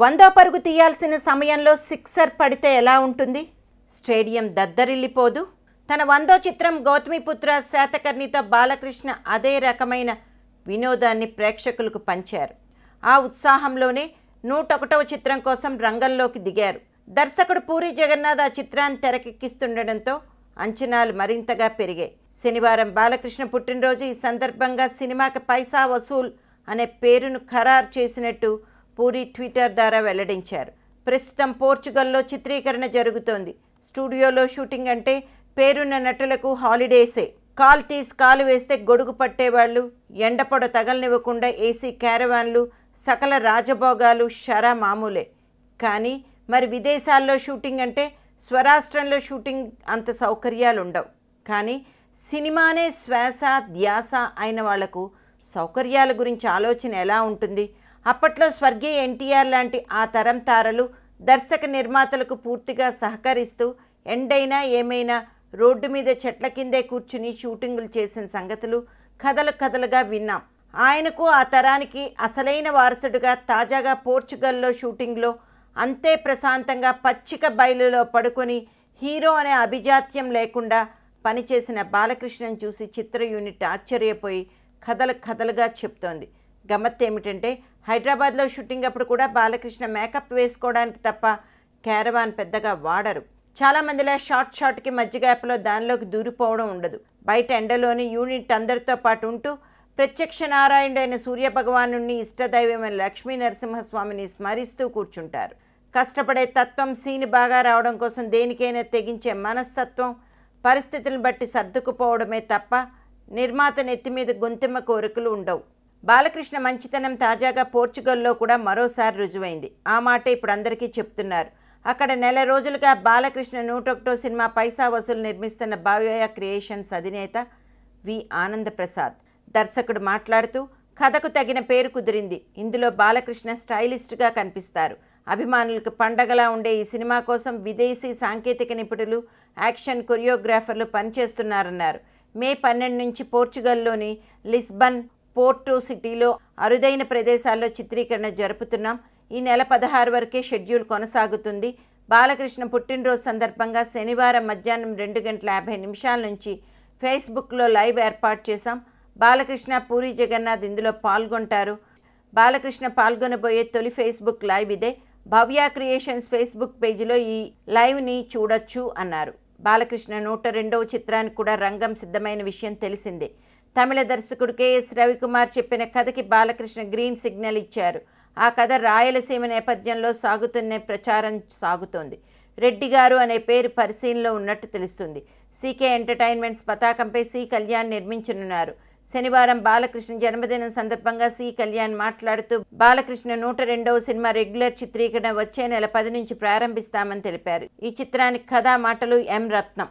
వందో పరుగు తీయాల్సిన సమయంలో సిక్సర్ పడితే ఎలా ఉంటుంది? స్టేడియం దద్దరిల్లిపోదు. తన వందో చిత్రం గౌతమిపుత్ర శాతకర్ణితో బాలకృష్ణ అదే రకమైన వినోదాన్ని ప్రేక్షకులకు పంచారు. ఆ ఉత్సాహంలోనే నూటొకటవ చిత్రం కోసం రంగంలోకి దిగారు. దర్శకుడు పూరి జగన్నాథ్ ఆ చిత్రాన్ని తెరకెక్కిస్తుండడంతో అంచనాలు మరింతగా పెరిగాయి. శనివారం బాలకృష్ణ పుట్టినరోజు ఈ సందర్భంగా సినిమాకి పైసా వసూల్ అనే పేరును ఖరారు చేసినట్టు పూరి ట్విట్టర్ ద్వారా వెల్లడించారు. ప్రస్తుతం పోర్చుగల్లో చిత్రీకరణ జరుగుతోంది. స్టూడియోలో షూటింగ్ అంటే పేరున్న నటులకు హాలిడేసే. కాల్ తీసి కాలు వేస్తే గొడుగు పట్టేవాళ్ళు ఎండపొడ తగలనివ్వకుండా ఏసీ క్యారవాన్లు సకల రాజభోగాలు షరా మామూలే. కానీ మరి విదేశాల్లో షూటింగ్ అంటే స్వరాష్ట్రంలో షూటింగ్ అంత సౌకర్యాలు ఉండవు కానీ సినిమానే శ్వాస ధ్యాస అయిన వాళ్ళకు సౌకర్యాల గురించి ఆలోచన ఎలా ఉంటుంది? అప్పట్లో స్వర్గీయ ఎన్టీఆర్ లాంటి ఆ తరం తారలు దర్శక నిర్మాతలకు పూర్తిగా సహకరిస్తూ ఎండైనా ఏమైనా రోడ్డు మీద చెట్ల కిందే కూర్చుని షూటింగులు చేసిన సంగతులు కథలు కథలుగా విన్నాం. ఆయనకు ఆ తరానికి అసలైన వారసుడుగా తాజాగా పోర్చుగల్లో షూటింగ్లో అంతే ప్రశాంతంగా పచ్చిక బయలులో పడుకొని హీరో అనే అభిజాత్యం లేకుండా పనిచేసిన బాలకృష్ణను చూసి చిత్ర యూనిట్ ఆశ్చర్యపోయి కథలు కథలుగా చెప్తోంది. గమ్మత్ ఏమిటంటే హైదరాబాద్లో షూటింగ్ అప్పుడు కూడా బాలకృష్ణ మేకప్ వేసుకోవడానికి తప్ప క్యారవాన్ పెద్దగా వాడరు. చాలామందిలా షార్ట్ షార్ట్కి మధ్య గ్యాప్లో దానిలోకి దూరిపోవడం ఉండదు. బయట ఎండలోని యూనిట్ అందరితో పాటు ఉంటూ ప్రత్యక్ష నారాయణుడైన సూర్యభగవాను ఇష్టదైవమైన లక్ష్మీ నరసింహస్వామిని స్మరిస్తూ కూర్చుంటారు. కష్టపడే తత్వం సీని బాగా రావడం కోసం దేనికైనా తెగించే మనస్తత్వం పరిస్థితులను బట్టి సర్దుకుపోవడమే తప్ప నిర్మాత నెత్తి మీద గొంతెమ్మ కోరికలు ఉండవు. బాలకృష్ణ మంచితనం తాజాగా పోర్చుగల్లో కూడా మరోసారి రుజువైంది. ఆ మాట ఇప్పుడు అందరికీ చెప్తున్నారు. అక్కడ నెల రోజులుగా బాలకృష్ణ నూటొకటో సినిమా పైసా వసూలు నిర్మిస్తున్న భావ్యయ క్రియేషన్స్ అధినేత వి. ఆనంద ప్రసాద్ దర్శకుడు మాట్లాడుతూ కథకు తగిన పేరు కుదిరింది. ఇందులో బాలకృష్ణ స్టైలిస్ట్గా కనిపిస్తారు. అభిమానులకు పండగలా ఉండే ఈ సినిమా కోసం విదేశీ సాంకేతిక నిపుణులు యాక్షన్ కొరియోగ్రాఫర్లు పనిచేస్తున్నారన్నారు. మే పన్నెండు నుంచి పోర్చుగల్లోని లిస్బన్ పోర్టో సిటీలో అరుదైన ప్రదేశాల్లో చిత్రీకరణ జరుపుతున్నాం. ఈ నెల పదహారు వరకే షెడ్యూల్ కొనసాగుతుంది. బాలకృష్ణ పుట్టినరోజు సందర్భంగా శనివారం మధ్యాహ్నం రెండు గంటల యాభై నిమిషాల నుంచి ఫేస్బుక్లో లైవ్ ఏర్పాటు చేశాం. బాలకృష్ణ పూరి జగన్నాథ్ ఇందులో పాల్గొంటారు. బాలకృష్ణ పాల్గొనబోయే తొలి ఫేస్బుక్ లైవ్ ఇదే. భవ్య క్రియేషన్స్ ఫేస్బుక్ పేజీలో ఈ లైవ్ని చూడొచ్చు అన్నారు. బాలకృష్ణ నూట రెండవ చిత్రానికి కూడా రంగం సిద్ధమైన విషయం తెలిసిందే. తమిళ దర్శకుడు కెఎస్ రవికుమార్ చెప్పిన కథకి బాలకృష్ణ గ్రీన్ సిగ్నల్ ఇచ్చారు. ఆ కథ రాయలసీమ నేపథ్యంలో సాగుతున్న ప్రచారం సాగుతోంది. రెడ్డి గారు అనే పేరు పరిశీలనలో ఉన్నట్టు తెలుస్తుంది. సీకే ఎంటర్టైన్మెంట్స్ పతాకంపై సి కళ్యాణ్ నిర్మించనున్నారు. శనివారం బాలకృష్ణ జన్మదినం సందర్భంగా సి. కళ్యాణ్ మాట్లాడుతూ బాలకృష్ణ నూట రెండవ సినిమా రెగ్యులర్ చిత్రీకరణ వచ్చే నెల పది నుంచి ప్రారంభిస్తామని తెలిపారు. ఈ చిత్రానికి కథా మాటలు ఎం. రత్నం.